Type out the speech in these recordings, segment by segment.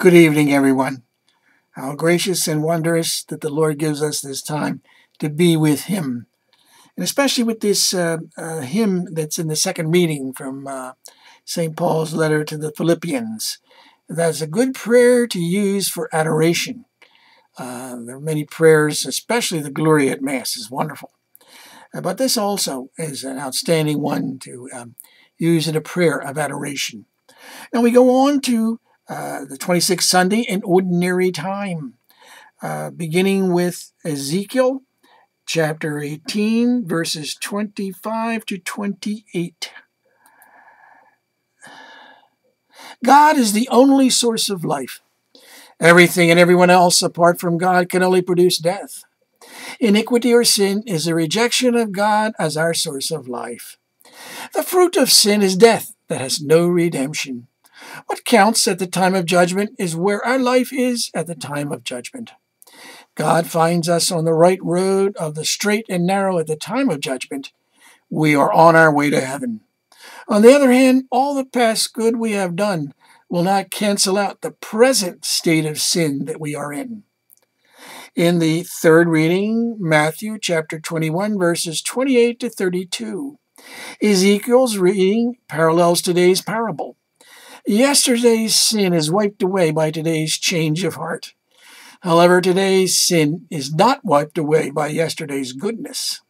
Good evening, everyone. How gracious and wondrous that the Lord gives us this time to be with Him. And especially with this uh, uh, hymn that's in the second reading from uh, St. Paul's letter to the Philippians. That's a good prayer to use for adoration. Uh, there are many prayers, especially the Glory at Mass is wonderful. Uh, but this also is an outstanding one to um, use in a prayer of adoration. Now we go on to uh, the 26th Sunday in Ordinary Time, uh, beginning with Ezekiel chapter 18, verses 25 to 28. God is the only source of life. Everything and everyone else apart from God can only produce death. Iniquity or sin is a rejection of God as our source of life. The fruit of sin is death that has no redemption. What counts at the time of judgment is where our life is at the time of judgment. God finds us on the right road of the straight and narrow at the time of judgment. We are on our way to heaven. On the other hand, all the past good we have done will not cancel out the present state of sin that we are in. In the third reading, Matthew chapter 21, verses 28 to 32, Ezekiel's reading parallels today's parable. Yesterday's sin is wiped away by today's change of heart. However, today's sin is not wiped away by yesterday's goodness.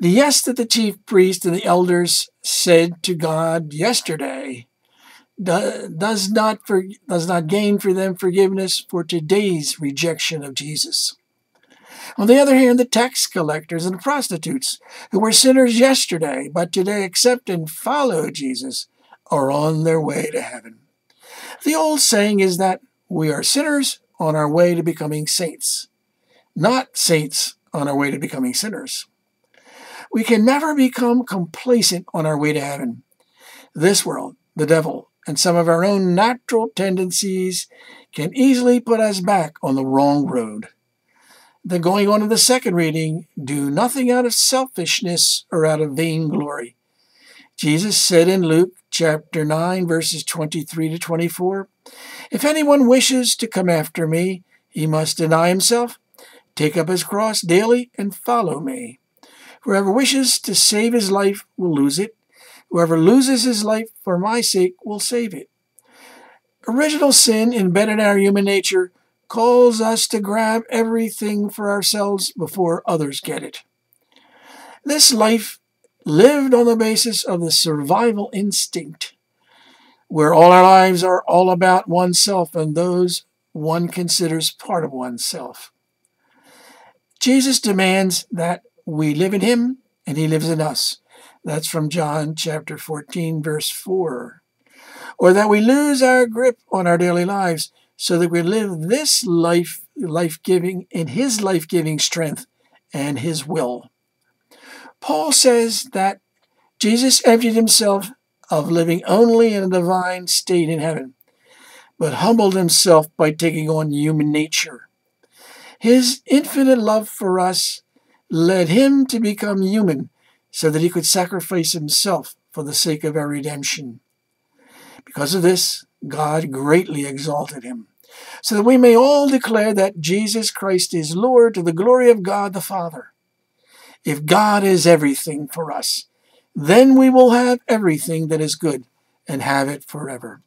The yes that the chief priest and the elders said to God yesterday does not, for, does not gain for them forgiveness for today's rejection of Jesus. On the other hand, the tax collectors and prostitutes, who were sinners yesterday, but today accept and follow Jesus, are on their way to heaven. The old saying is that we are sinners on our way to becoming saints, not saints on our way to becoming sinners. We can never become complacent on our way to heaven. This world, the devil, and some of our own natural tendencies can easily put us back on the wrong road. Then going on to the second reading, do nothing out of selfishness or out of vainglory. Jesus said in Luke chapter 9, verses 23 to 24, If anyone wishes to come after me, he must deny himself, take up his cross daily, and follow me. Whoever wishes to save his life will lose it. Whoever loses his life for my sake will save it. Original sin embedded in our human nature calls us to grab everything for ourselves before others get it. This life lived on the basis of the survival instinct, where all our lives are all about oneself and those one considers part of oneself. Jesus demands that we live in him and he lives in us. That's from John chapter 14, verse 4. Or that we lose our grip on our daily lives so that we live this life, life giving, in his life giving strength and his will. Paul says that Jesus emptied himself of living only in a divine state in heaven, but humbled himself by taking on human nature. His infinite love for us led him to become human so that he could sacrifice himself for the sake of our redemption. Because of this, God greatly exalted him, so that we may all declare that Jesus Christ is Lord to the glory of God the Father. If God is everything for us, then we will have everything that is good and have it forever.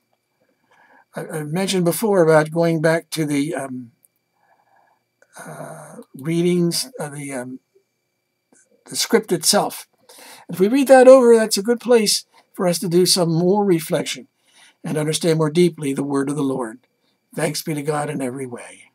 I, I mentioned before about going back to the um, uh, readings, of the, um, the script itself. If we read that over, that's a good place for us to do some more reflection and understand more deeply the word of the Lord. Thanks be to God in every way.